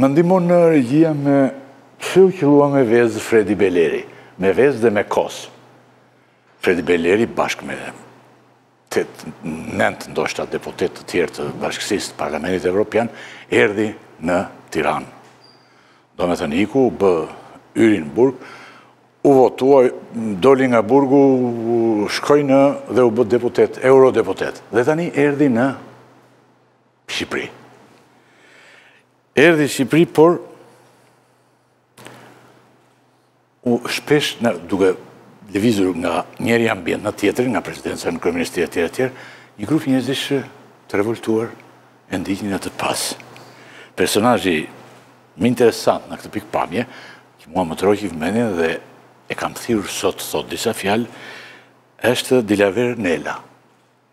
Më ndihmo në regji me pse u qëllua me vezë Fredi Beleri, me vezë dhe me kos. Fredi Beleri bashkë me të nëntë ndoshta deputetë të tjerë të bashkësisë të Parlamentit Evropian, erdhi në Tiranë. Domethënë iku, bë hyri në burg, u votua, doli nga burgu, shkoi në dhe u bë deputet, eurodeputet. Dhe tani erdhi në Shqipëri. Erdhi Shqipëri, por shpesh duke lëvizur nga njëri ambient në tjetrin, nga presidenca në kryeministri e të tjera të tjera, një grup njerëzish të revoltuar e ndiqnin atë pas. Personazhi më interesant në këtë pikëpamje, që mua më tërhoqi vëmendjen dhe e kam thirrur sot, të thotë disa fjalë, është Dilaver Nela.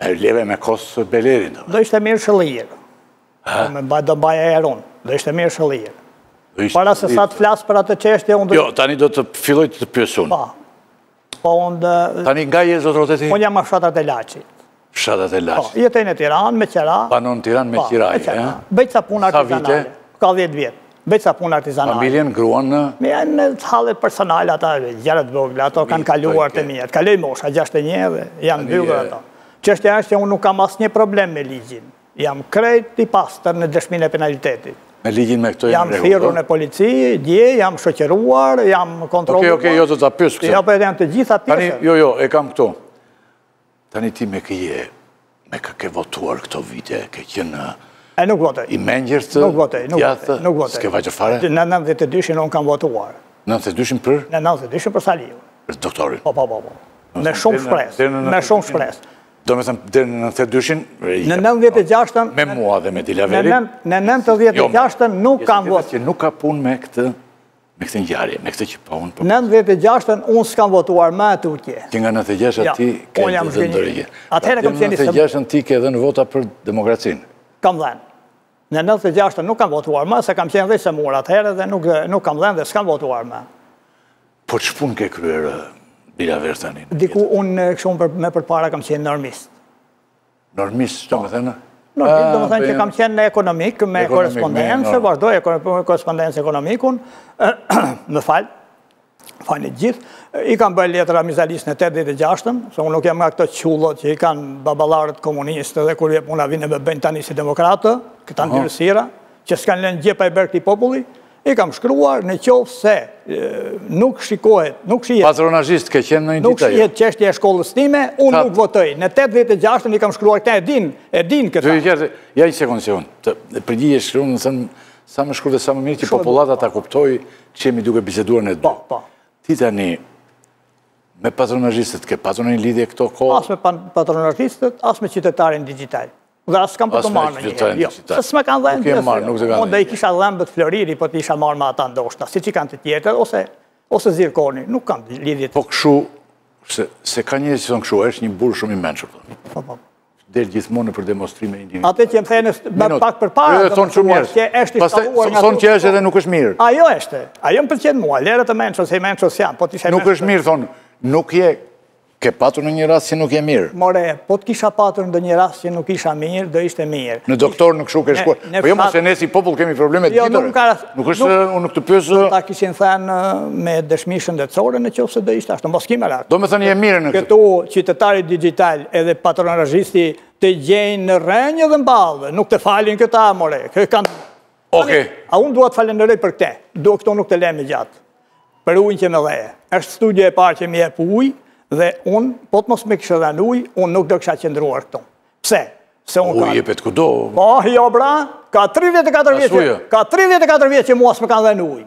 E leve me kos Belerin. Do ishte mirë shëllirë. Po do mbaja erën. Do ishte mirë shëllirë. Para sesa të flas për atë çështje, unë dhe... Jo, tani do të filloj të të pyes unë. Pa. Po. po unë dhe... Tani nga je, zotrote ti? Unë jam nga fshatrat e Laçit. Fshatrat e po, Laçit. Po, jetoj në Tiranë, me qera. Banon Tiranë, me qera. Po, me qera. Bëj ca punë artizanale. Sa vite? Ka 10 vjetë. Bëj ca punë artizanale. Familjen, gruan në? Më janë në hallet personale ato, gjëra të vogla, ato kanë kaluar të mia. Të kaloi mosha, 61 dhe janë mbyllur ato. Çështja është që unë nuk kam asnjë problem me ligjin. Jam krejt i pastër në dëshminë e penalitetit. Me ligjin me këto jam në rregull. Jam thirrur në polici, dje, jam shoqëruar, jam kontrolluar. Oke, oke, jo të ta pyes këtë. Jo, për po edhe janë të gjitha pjesë. Jo, jo, e kam këtu. Tani ti me kë je, me kë ke votuar këto vite, ke qenë... E nuk votoj. I menjër të nuk votoj, nuk votoj, nuk votoj. S'ke vajtë fare? Në 92-shin unë kam votuar. Në 92-shin për? Në 92-shin për Saliun. Për doktorin? Po, po, po, po. Me shumë shpresë, me shumë shpresë. Domethënë, deri në 92-shin? Në 96-ën... Me mua dhe me Dilaverin? Në 96-ën jo, nuk kam votuar. Nuk ka punë me këtë Me këtë ngjarje, me këtë që po unë po. Në 96-ën unë s'kam votuar më e tutje. Ti nga 96-ën jo, ti ke dhënë dorë. Unë zgjënjë. Atëherë kam qenë 96-ën ti ke dhënë vota për demokracinë. Kam dhënë. Në 96-ën nuk kam votuar më, se kam qenë dhe i sëmurë atëherë dhe nuk nuk kam dhënë dhe s'kam votuar më. Po ç'punë ke kryer Dilaver tani? Diku unë kështu më përpara kam qenë normist. Normist, ç'do me thënë? Normist, domethënë që kam qenë në ekonomik, me korrespondencë, vazhdoja me korrespondencë ekonomikun, më fal, falni të gjithë, i kam bërë letër Ramiz Alisë në 86-ën, se unë nuk jam nga këto qullat që i kanë baballarët komunistë dhe kur vjen puna vijnë e me bëjnë tani si demokratë, këta ndyrësira, që s'kanë lënë gjë pa i bërë këtij populli, I kam shkruar në qoftë se nuk shikohet, nuk shihet... Patronazhist, ke qenë ndonjë ditë jo? Nuk shihet çështja e shkollës time, unë nuk votoj. Në 86-ën i kam shkruar këto, e di, e di këtë. Gjëri kjerë, ja një sekondë, sekondë. Përgjigje shkurt, domethënë, sa më shkurt dhe sa më mirë, që popullata ta kuptojë që jemi duke biseduar ne të dy. Po, po. Ti tani, me patronazhistët, ke patur ndonjë lidhje këto kohë? As me patronazhistët, as me qytetarin dixhital. Dhe as kam për të marrë ndonjëherë, jo. Se s'më kanë dhënë të jesë, jo. Unë do i kisha dhëmbët floriri, po të isha marrë me ata ndoshta, siç i kanë të tjerët, ose, ose zirkoni, nuk kam lidhje. Po kështu, se, se ka njerëz që thonë kështu, është një burrë shumë i mençur, po, po, po. Del gjithmonë për demonstrime individuale. Atë që më the më pak përpara, dhe thonë shumë njerëz. Që është i stavuar nga Thonë që është edhe nuk është mirë. Ajo është, ajo më pëlqen mua, lëre të mençur, se i mençur s'jam, po t'isha i mençur. Nuk është mirë, thonë, nuk je Ke patur ndonjë rast që nuk je mirë? More, po të kisha patur ndonjë rast që nuk isha mirë, do ishte mirë. Në doktor kështu ke shkuar? Po jo më se ne si popull kemi probleme të gjithë. Jo, nuk ka rast. Nuk është se unë nuk të pyes... Ta kishin thënë me dëshmi shëndetësore në qoftë se do ishte ashtu. Mos ki merak. Domethënë je mirë kështu. Këtu qytetari dixhital edhe patronazhisti të gjejnë rrënjë edhe dhëmballë. Nuk të falin këta, more. Këtu kam Ok. A unë dua të falënderoj për këtë, dhe këtu nuk të lë më gjatë, për ujin që më dhe, është studio e parë që më jep ujë, dhe unë, po të mos më kishe dhënë ujë, unë nuk do kisha qëndruar këtu. Pse? Se unë ka... Ujë jepet kudo. Po, jo bra, ka 34 vjet, ka 34 vjet që mua s'më kanë dhënë ujë.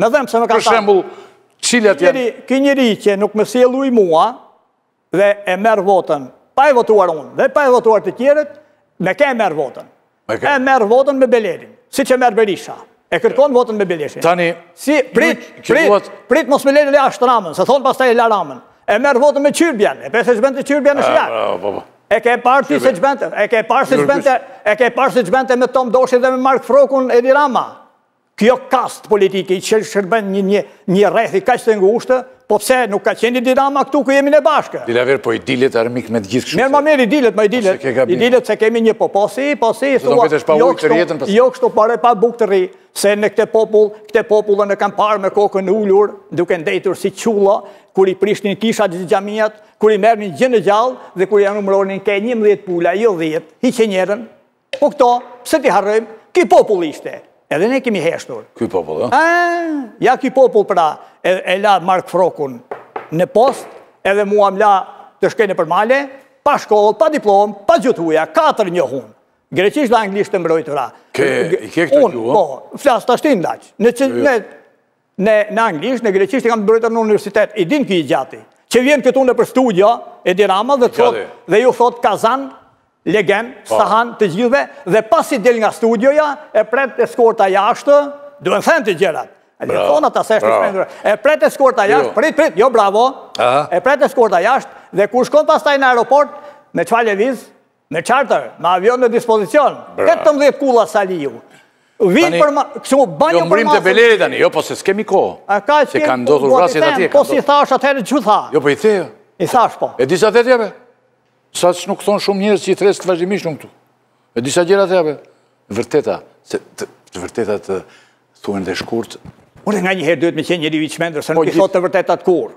Më dhemb se më ka tharë. Për shembul, cilët janë... Ky njeri që nuk më sjell ujë mua, dhe e merr votën, pa e votuar unë, dhe pa e votuar të tjerët, me kë e merr votën. E merr votën me Belerin, siç e merr Berisha. E kërkon votën me Belerin. Tani, si, prit, prit, prit mos më lër jashtë Ramën, se thonë pastaj e la Ramën. E merr votën me Çyrbjen, e pe se ç'bënte Çyrbja në shjarë. Po, po. E ke parë ti se ç'bënte, e ke parë se ç'bënte, e ke parë se ç'bënte me Tom Doshi dhe me Mark Frrokun Edi Rama. Kjo kastë politike që i shërben një rrethi kaq të ngushtë, po pse nuk ka qen i dynjaja këtu ku jemi ne bashkë. Dilaver, po i dilet armik me të gjithë kështu. Mirë more mirë, i dilet, ma i dilet. I dilet se kemi një po, posi, posi. Së të vetesh pa jo ujë të rjetën përse. Jo kështu pra pa bukë të rri, se unë këtë popull, këtë popull e kam parë me kokën ulur, duke ndejtur si qulla, kur i prishnin kishat dhe xhamitë, kur i merrnin gjënë e gjallë dhe kur ia numëronin ke njëmbëdhjetë pula, jo dhjetë, hiqe njerën, Po këto, pse t'i harrojmë? Ky popull ishte. Edhe ne kemi heshtur. Ky popull, ë? Ja ky popull pra, e la Mark Frrokun në post, edhe mua më la të shkoj nëpër male, pa shkollë, pa diplomë, pa gjuhë të huaja, katër njoh unë. Greqisht dhe anglisht të mbrojtura. Ke, i ke këto gjuhë? Po, flas tashti ndaç. Në që, jo, jo. në, Në, në anglisht, në greqisht i kam të mbrojtura në universitet. I din ky i gjati. Që vjen këtu nëpër studio Edi Rama dhe thotë dhe ju thotë kazan, legen, po. Sahan të gjithëve dhe pasi del nga studioja e pret eskorta jashtë, duhen thënë gjërat. A le thona ta se është shpendur. E pret eskorta, jo, jashtë, prit prit, jo bravo. E pret eskorta jashtë dhe kur shkon pastaj në aeroport me çfarë lëviz? Me charter, me avion në dispozicion. 18 kulla Saliu. Vinë për ma... Kështu, jo, banë jo për mrimë të beleri tani, jo, po se s'kemi ko. A ka e s'kemi... Se kanë ndodhur vrasjet atje, kanë Po si thash atëherë që tha? Jo, po i the. I thash, po. E disa të tjeve? Sa që nuk thonë shumë njërës që i thresë të vazhdimisht nuk tu. E disa gjera të tjeve? Vërteta, se të vërteta të thuen dhe shkurt. Ure nga njëherë duhet me qenë njëri viçmendrë, se nuk po i thotë të vërteta të kur.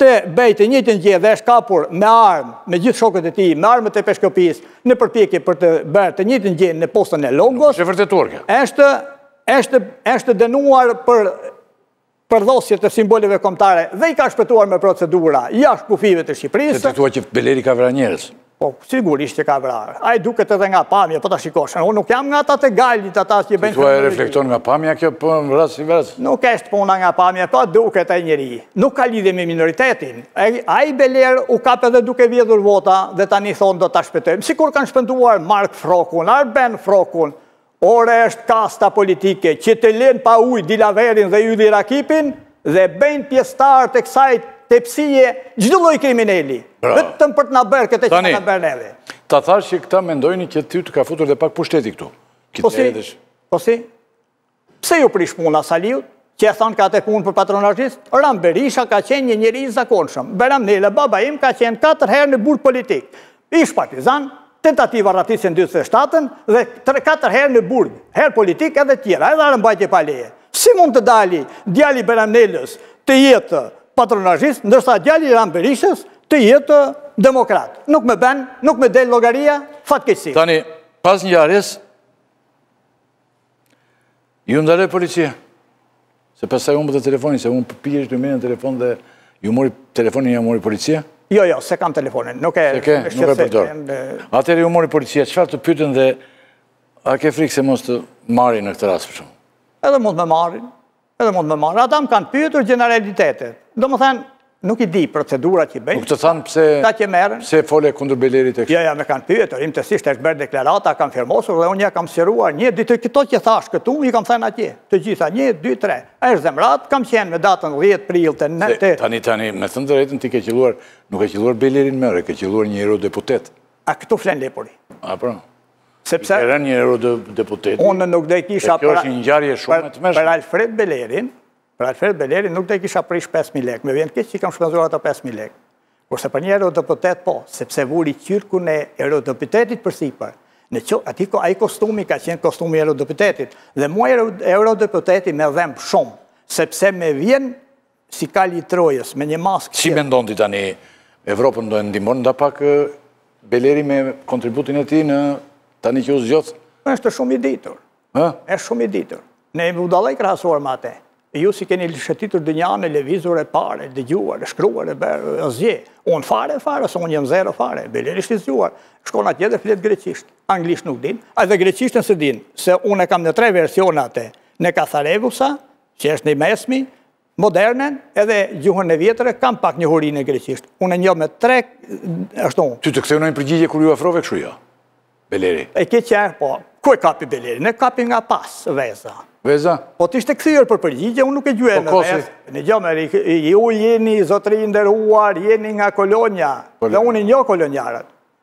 të bëjë të njëjtën gjë dhe është kapur me armë, me gjithë shokët e tij, me armët e Peshkopisë, në përpjekje për të bërë të njëjtën gjë në postën e Longos. Është vërtetuar kjo. Është është është dënuar për përdhosje të simboleve kombëtare dhe i ka shpëtuar me procedura jashtë kufijve të Shqipërisë. Të thua që Beleri ka vrarë njerëz. Po, sigurisht që ka vrarë. Ai duket edhe nga pamja, po ta shikosh. Unë nuk jam nga ata të Galit, ata që bëjnë... Thua e reflekton nga pamja kjo, po më vrasë si vrasë? Nuk është puna nga pamja, po duket ai njeri. Nuk ka lidhje me minoritetin. Ai Beler u kap edhe duke vjedhur vota dhe tani thonë do ta shpëtojmë. Sikur kanë shpëtuar Mark Frokun, Arben Frokun, Ore është kasta politike që të lënë pa ujë Dilaverin dhe Ylli Rakipin dhe bëjnë pjesëtarë të kësaj tepsie çdo lloj krimineli. Vetëm për të na bërë këtë që na bënë neve. Ta thash që këta mendojnë që ty të ka futur dhe pak pushteti këtu. Po si? Po si? Pse ju prish puna Saliut? Që e thonë këtë punë për patronazhist? Ram Berisha ka qenë një njeri i zakonshëm. Bajram Nela, baba im, ka qenë katër herë në burg politik. Ish partizan, tentativë arratisje në dyzet e shtatën dhe tre katër herë në burg, herë politik edhe tjera, edhe armëmbajtje pa leje. Si mund të dali djali i Bajram Nelës të jetë patronazhist, ndërsa djali i Ram Berishës të jetë demokrat. Nuk më bën, nuk më del llogaria, fatkeqësisht. Tani, pas ngjarjes, Ju ndaloi policia. Se pastaj unë për të telefonin, se unë përpiqesha të merrja në telefon dhe ju mori telefonin, jua mori policia? Jo, jo, s'e kam telefonin, nuk e... S'e ke, nuk e përdor. Atëherë ju mori policia, çfarë të pyetën dhe a ke frikë se mos të marrin në këtë rast për shembull? Edhe mund më marrin. Edhe mund më marrë. Ata më kanë pyetur gjeneralitetet. Domethënë, nuk i di procedurat që i bëjnë. Nuk të thanë pse, ato që merren, pse fole kundër Belerit e kështu. Ja, ja, më kanë pyetur, imtësisht është bërë deklarata, kam firmosur dhe unë ia kam sqaruar një, dy, të gjitha këto që thash këtu, i kam thënë atje, të gjitha, një, dy, tre. A është zemrat, kam qenë me datën 10 pril të nëntë... Tani, tani, me thënë të drejtën, ti ke qëlluar, nuk ke qëlluar Belerin more, ke qëlluar një eurodeputet. A këtu fle lepuri. A, pra. Sepse... Kundër një eurodeputeti... Unë nuk do e kisha... Kjo është një ngjarje shumë të meshme. Për Alfred Belerin, për Alfred Belerin nuk do e kisha prish 5.000 lek. Më vjen keq që i kam shpenzuar ato 5.000 lek. Kurse për një eurodeputet, po, sepse vuri qyrkun e eurodeputetit përsipër. Në që, ati, ai kostumi ka qenë kostumi i eurodeputetit. Dhe mua eurodeputeti më dhemb shumë. Sepse më vjen Si kali i Trojës, me një maskë tjetër. Si mendon ti tani, Evropën do e ndihmojë ndopak Beleri me kontributin e tij tani që u zgjodh? Është shumë i ditur. Është shumë i ditur. Ne budallenj krahasuar me atë. Ju si keni shëtitur dynjanë, lëvizur e parë, dëgjuar, e shkruar e bërë, hiç gjë. Unë fare, fare, se unë jam zero fare. Beleri është i zgjuar. Shkon atje dhe flet greqisht. Anglisht nuk din. Edhe greqishten s'e din. Se unë e kam në tre versione atë. Në Katharevusa, Që është i mesmi, modernen, edhe gjuhën e vjetër, kam pak njohuri në greqisht. Unë e njoh me tre, ashtu. Ty të ktheu ndonjë përgjigje kur iu afrove kështu jo? Beleri. E ke qenë, po. Ku e kapi Beleri? Ne kapi nga pas, veza. Veza? Po të ishte kthyer për përgjigje, unë nuk e gjuaja, po, me vezë. Dëgjomë, ju jeni zotëri i nderuar, jeni nga Kolonja. Dhe unë i njoh kolonjarët.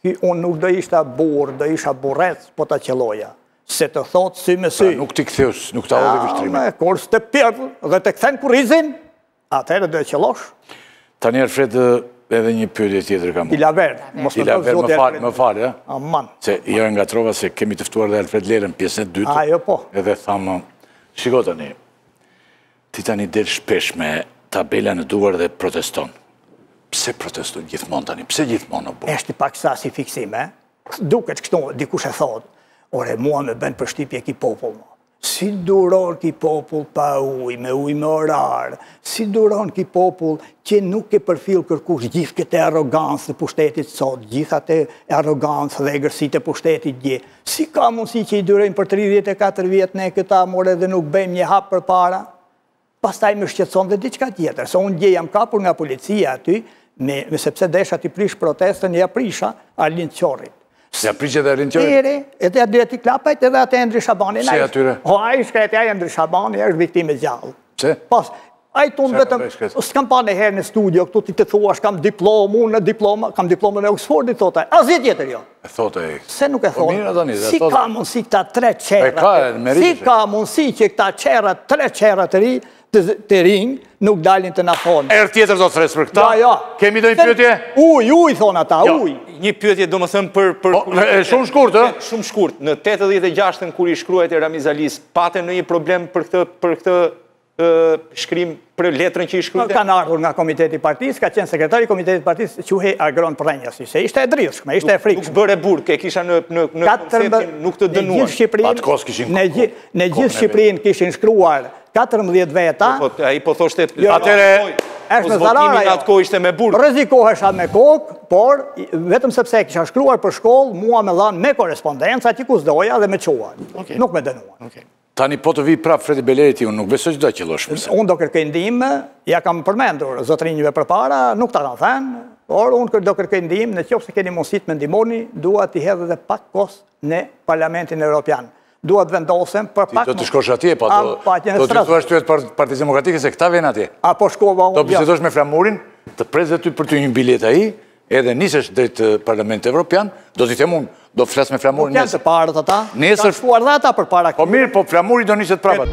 Ky unë nuk do isha burrë, do isha burrec po ta qëlloja. Se të thotë sy me sy. Pra nuk t'u kthye, nuk ta hodhi vështrimin. Ah, kur s'të përfill dhe të kthen kurrizin, atëherë do e qëllosh. Tani Alfred edhe një pyetje tjetër kam. Dilaver, mos të thotë zoti. Dilaver, më fal, më ë? Aman. Se e ngatërrova se kemi të ftuar dhe Alfred Lelën pjesën e dytë. Ajo po. Edhe thashë, shiko tani. Ti tani del shpesh me tabela në duar dhe proteston. Pse proteston gjithmonë tani? Pse gjithmonë e bën? Është paksa si fiksim, e? Duket kështu, dikush e thotë. Ore, mua më bën përshtypje ky popull, mo. Si duron ky popull pa ujë, me ujë me orar? Si duron ky popull që nuk e përfill kërkush gjithë këtë arogancë të pushtetit sot, gjithë atë arogancë dhe egërsi të pushtetit gjithë? Si ka mundësi që i durojmë për 34 vjet ne këta more dhe nuk bëjmë një hap përpara? Pastaj më shqetëson dhe diçka tjetër, se unë dje jam kapur nga policia aty, me, me sepse desha t'i prish protestën, ia prisha Arlind Qorit. Ia prishe dhe Arlind Qorit? Ore, edhe atij atij Lapajt edhe atë Endri Shabanin. Pse atyre? O, ai i shkreti, ai Endri Shabani është viktimë e gjallë. Pse? Pas, Ai ton po vetëm s'kam pa një herë në studio këtu ti të thuash, kam diplomë, unë diploma, kam diplomën e Oxfordit thotë. Asgjë tjetër jo. E thotë ai. Se nuk e po thonë. Si ka mundësi këta tre çerra? Si ka mundësi që këta çerra, tre çerra të ri, të rinj, nuk dalin të na thonë. Herë tjetër do të thërras për këta? Ja, ja. Kemi ndonjë pyetje? Uj, uj, thonë ata, jo, uj. Një pyetje domethënë për... Po, shumë shkurt, e? Shumë shkurt. Në 86-ën, kur i shkruajte Ramiz Alisë, pate ndonjë problem për këtë shkrim për letrën që i shkruajte? Kanë ardhur nga komiteti i partisë, ka qenë sekretari i komitetit të partisë, quhej Agron Prrenjasi, se ishte e dridhshme, ishte e frikshme. Nuk bëre burg, e kisha në në në konceptin nuk të dënuan. Në gjithë Shqipërinë, atë kohë kishin në gjithë në gjithë Shqipërinë kishin shkruar 14 veta. Po, po ai po thoshte jo, atëre është në zarar ajo. Atë kohë ishte me burg. Rrezikohesha me kokë, por vetëm sepse kisha shkruar për shkollë, mua më dhanë me korrespondencë aty ku s'doja dhe më çuan. Nuk më dënuan. Okej. Tani po të vijë prapë Fredi Beleri ti, unë nuk besoj që do të qëllosh më. Unë do kërkoj ndihmë, ja kam përmendur zotërinjve përpara, nuk ta kam thënë, por unë do kërkoj ndihmë, në qoftë se keni mundësi të më ndihmoni, dua të hedh edhe pak kos në Parlamentin Evropian. Dua të vendosem për pak. Ti do të shkosh atje, po do. Po atje në Strasburg. Do të thuash ty atë Partisë Demokratike se këta vjen atje. A po shkova unë. Do jo. bisedosh me Flamurin, të presë aty për ty një biletë ai, edhe nisesh drejt Parlamentit Evropian, do t'i them unë, do flas me Flamurin nesër. Nuk janë të parët ata? Nesër... Kanë shkuar dhe ata përpara këtë. Po mirë, po Flamuri do niset prapat.